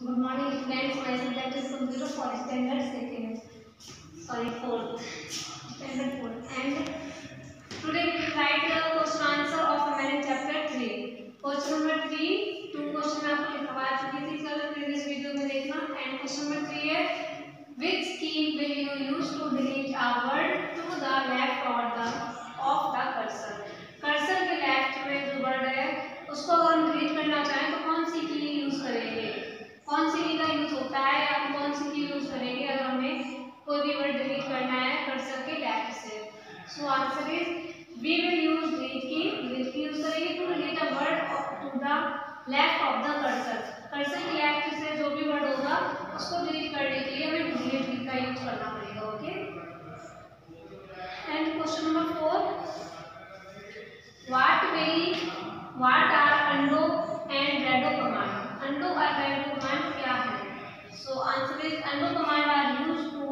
Friends. My subject is computer for standard second. Sorry, fourth. Standard fourth. And today we will write the question answer of American chapter three. Question number three. Two question मैं आपको लिखवा चुकी थी कल previous video में देखना. And question number three है which key will you use to delete a word to the left or the of the cursor? Cursor के लेफ़्ट में जो वर्ड है उसको अगर हम डिलीट करना चाहें तो कौन सी की यूज़ करेंगे कौन सी की का यूज़ होता है या हम कौन सी की यूज़ करेंगे अगर हमें कोई भी वर्ड डिलीट करना है कर्सर के लेफ़्ट से so answer is we will use delete key delete key use करेंगे to delete a word to the left of the cursor cursor के लेफ़्ट से जो भी वर्ड होगा, उसको डिलीट करने के लिए हमें डिलीट की का यूज़ करना पड़ेगा okay and question number four what will, what are undo and redo command? Undo और redo command क्या है? So, answer is undo command are used to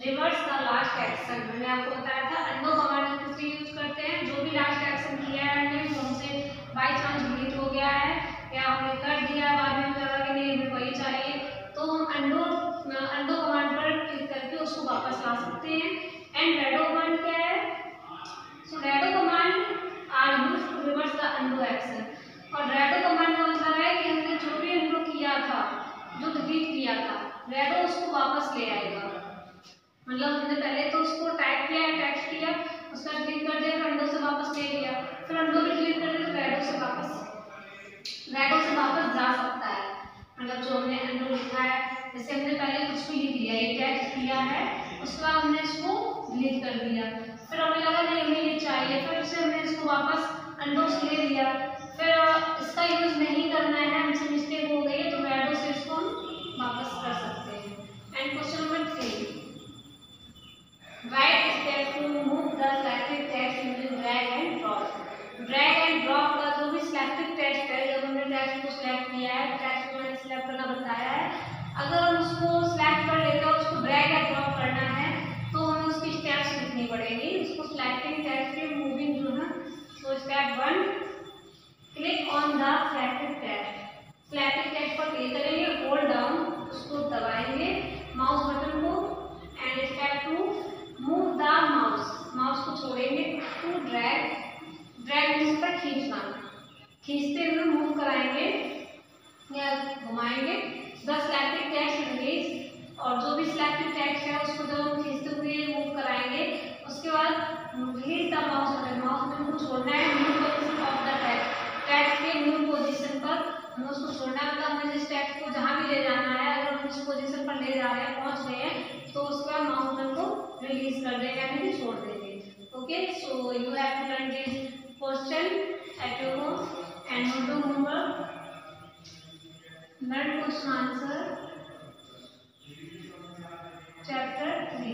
reverse the last action मैंने आपको बताया था undo command हम किस लिए यूज़ करते हैं जो भी लास्ट एक्शन किया है हमने जो हमसे बाय चांस डिलीट हो गया है या हमने कर दिया बाद में हमें लगा कि नहीं हमें वही चाहिए तो हम undo undo command पर क्लिक करके उसको वापस ला सकते हैं एंड redo command क्या है so redo command are use to reverse the undo action और रेडो कमांड का मतलब है कि हमने जो भी अनडू किया था जो डिलीट किया था रेडो उसको वापस ले आएगा मतलब हमने पहले तो उसको टाइप किया टेक्स्ट किया, उसका डिलीट कर दिया, फिर से वापस ले लिया। फिर अनडू भी डिलीट कर दिया तो रेडो से वापस रेडो से वापस जा सकता है। मतलब जो हमने अनडू लिखा है, जैसे हमने पहले भी लिख दिया ये टेक्स्ट किया है, उसके बाद हमने इसको डिलीट कर दिया। फिर हमें लगा नहीं, हमें ये चाहिए। फिर से हमने इसको वापस अंडो से ले लिया। फिर इसका यूज़ नहीं करना है, हमसे मिस्टेक हो गई है तो रेडो से इसको हम ड्रैग एंड ड्रॉप का जो भी सिलेक्टिव टेस्ट है जब हमने टेस्ट को सिलेक्ट किया है टेस्ट को मैंने सिलेक्ट करना बताया है, अगर हम उसको सिलेक्ट कर लेते हैं, उसको ड्रैग एंड ड्रॉप करना है तो हमें उसकी स्टेप्स लिखनी पड़ेगी उसको सिलेक्टिंग टेक्स्ट के मूविंग जो है तो step one click on the selected text selected text पर क्लिक करेंगे होल्ड डाउन उसको दबाएँगे माउस बटन को and step two move the mouse mouse को छोड़ेंगे टू ड्रैग ड्रैग मीन्स पर खींचना खींचते हुए मूव कराएँगे, या घुमाएँगे। द सिलेक्टेड टेक्स्ट रिलीज़ और जो भी सिलेक्टेड टेक्स्ट है, उसको जब हम खींचते हुए मूव कराएँगे, उसके बाद release the mouse button mouse button को छोड़ना है new position of the text text के न्यू पोजीशन पर हमें उसको छोड़ना है। मतलब हमें जिस टेक्स्ट को जहाँ भी ले जाना है, अगर हम जिस पोजीशन पर ले जा रहे हैं, पहुँच गए हैं तो उसके बाद माउस बटन को रिलीज़ कर देंगे, यानी कि छोड़ देंगे। Okay so you have to learn this question third question answer chapter three